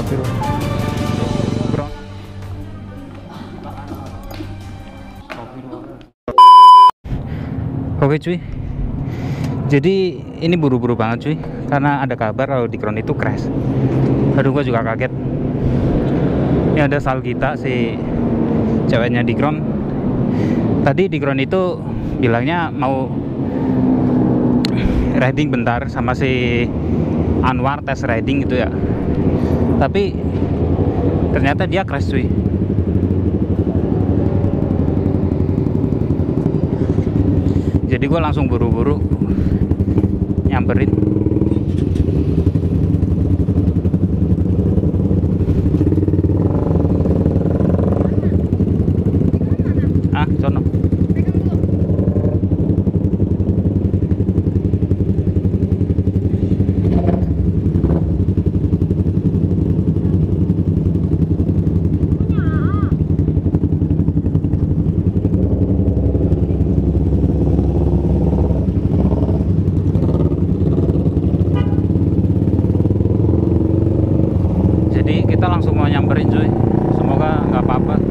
stabil oke cuy. Jadi ini buru-buru banget cuy. Karena ada kabar kalau di ground itu crash. Aduh gua juga kaget. Ini ada sal kita si ceweknya di ground. Tadi di ground itu bilangnya mau riding bentar sama si Anwar tes riding gitu ya. Tapi ternyata dia crash cuy. jadi gue langsung buru-buru nyamperin ah sono jadi kita langsung mau nyamperin cuy semoga nggak apa-apa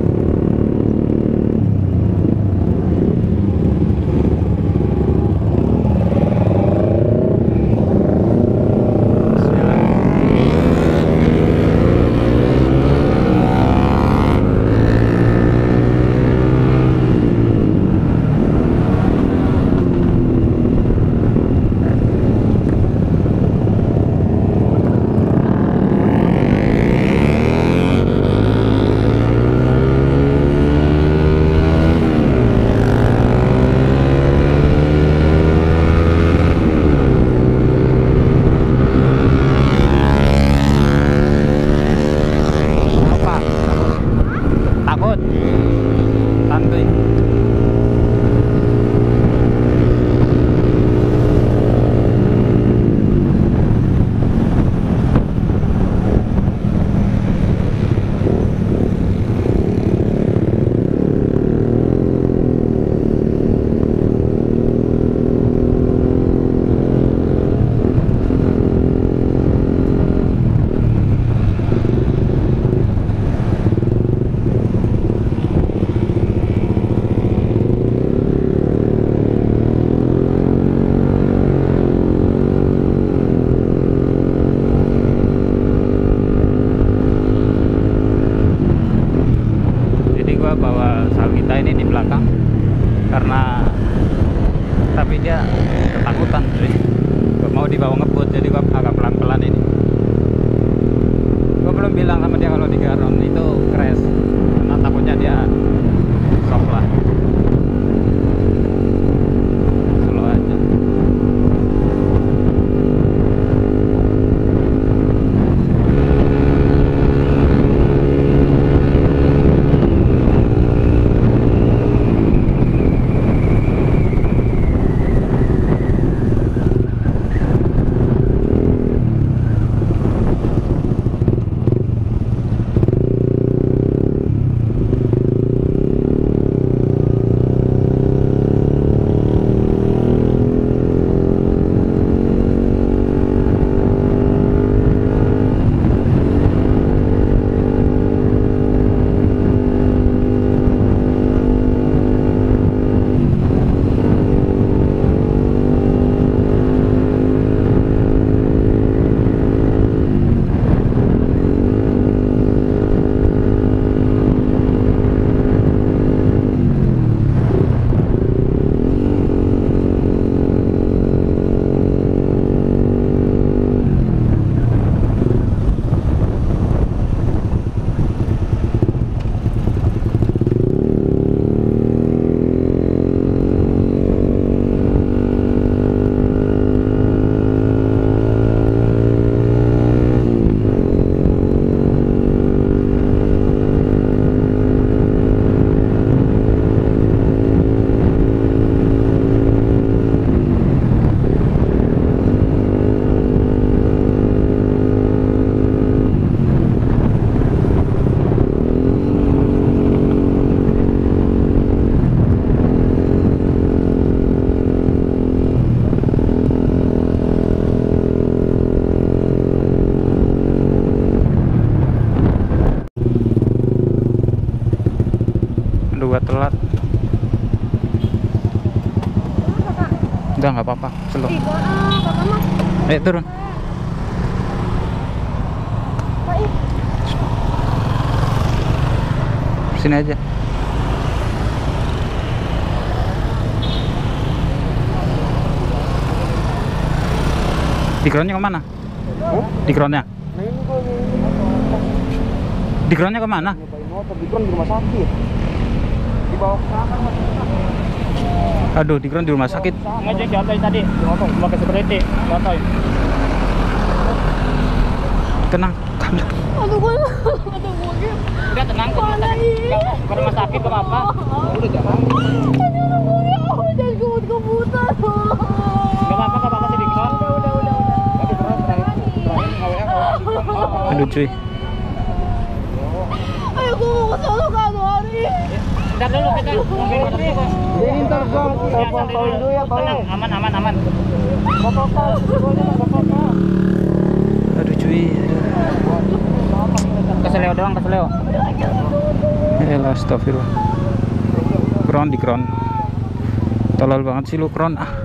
Udah nggak apa-apa, slow. Ih, kok ah, kakak mah. Ayo turun. Sini aja. Di groundnya ke mana? Di groundnya? Di groundnya ke mana? di di rumah sakit. Dibawa ke sana mas. Aduh, di ground di rumah sakit. Ngajak jatuh tadi. Di motor pakai security. Jatuh. Tenang. Aduh, gue. Aduh, gue. Udah tenang kok. Ke rumah sakit gak apa-apa. Udah jangan. Aduh, gue. Jangan kebut-kebutan. Gak apa-apa gak Udah, udah, udah, Aduh, cuy. Ayo, gue mau ke sono kan, hari. Ntar dulu kita. Ini ntar gua telepon tolong dulu ya. Tenang, aman aman aman. Gak apa-apa. Aduh, cuy. Keseleo doang, keseleo. Elah, astagfirullah. Ground di ground. Tolol banget sih lu ground. Ah.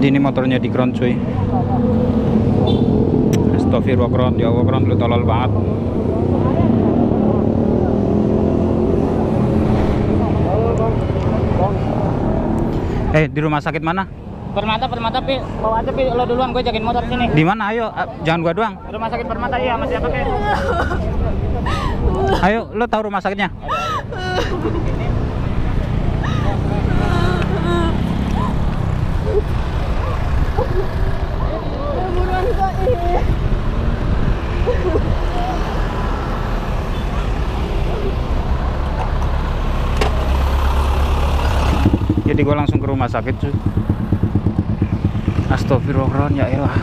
Jadi ini motornya di ground cuy. Astagfirullah ground, ya Allah ground lu tolol banget. Eh, di rumah sakit mana? Permata, permata, pi. Bawa aja, pi. Lo duluan, gue jagain motor sini. Di mana? Ayo, jangan gua doang. Rumah sakit permata, iya. Mas siapa, pi? Ayo, lo tahu rumah sakitnya? Ayo, buruan, Kak. Ih. Jadi gua langsung ke rumah sakit cuy. Astagfirullah ya elah.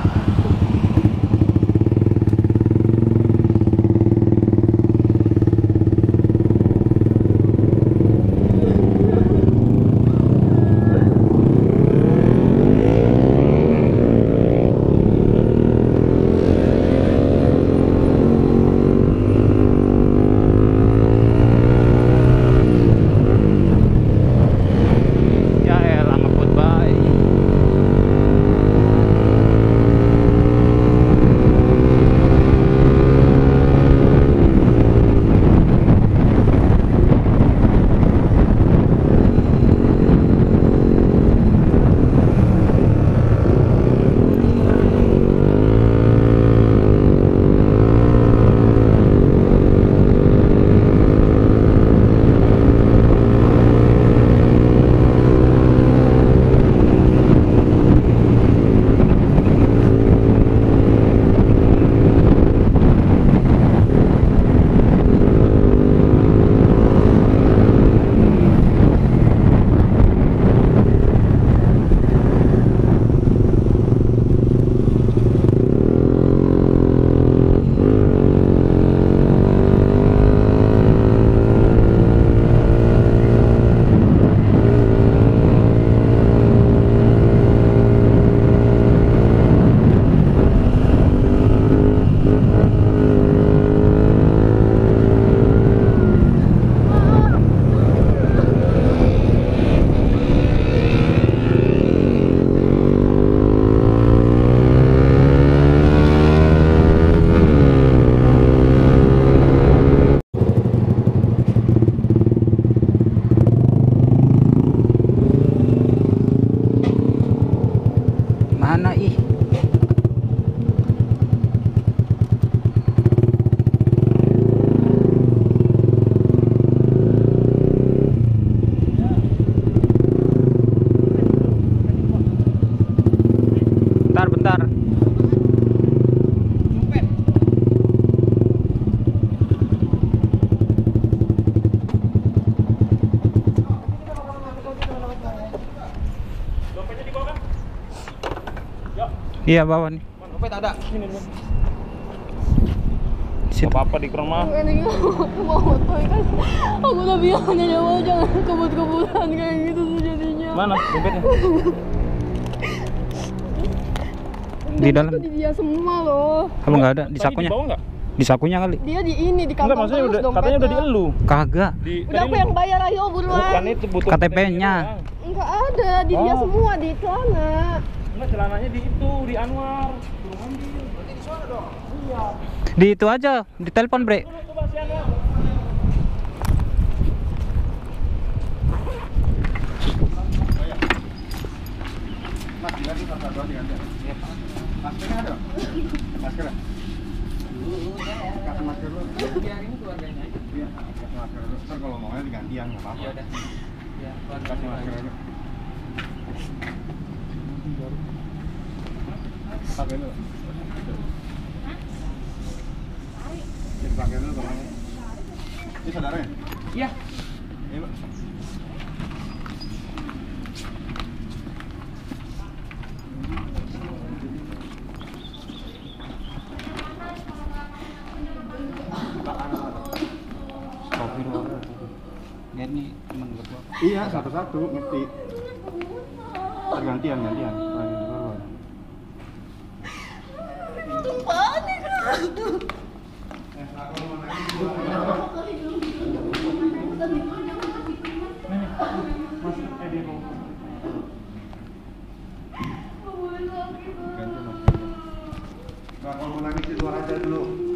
Mana ih? Bentar, bentar. Iya bawa nih. Dompet ada. Sini. Situ. Apa apa di kron mah. Mau foto kan. Aku udah bilang nyawa jangan kebut-kebutan kayak gitu tuh jadinya. Mana dompetnya? Di dalam. Itu di dia semua loh. Kamu nggak ada di sakunya? Di bawah enggak? Di sakunya kali. Dia di ini di kantong Enggak, maksudnya udah dompetnya. katanya udah di elu. Kagak. Di Udah aku yang bayar ayo buruan. Bukan itu butuh KTP-nya. Enggak ada di dia Oh. semua di celana. Enggak celananya di itu, di Anwar. Suruh ambil. Di itu aja, di telepon, Bre. Coba si Anwar. Maskernya ada? Maskernya? Kasih masker dulu. Iya, kasih masker dulu. Ntar kalau digantian, nggak apa-apa. Kasih masker dulu. Pakai dulu. Kita pakai dulu tolong. Ini saudara ya? Iya. Ini, Pak. Ini teman gue. Iya, satu-satu ngerti. Gantian, gantian. Kalau mau nangis di luar aja dulu.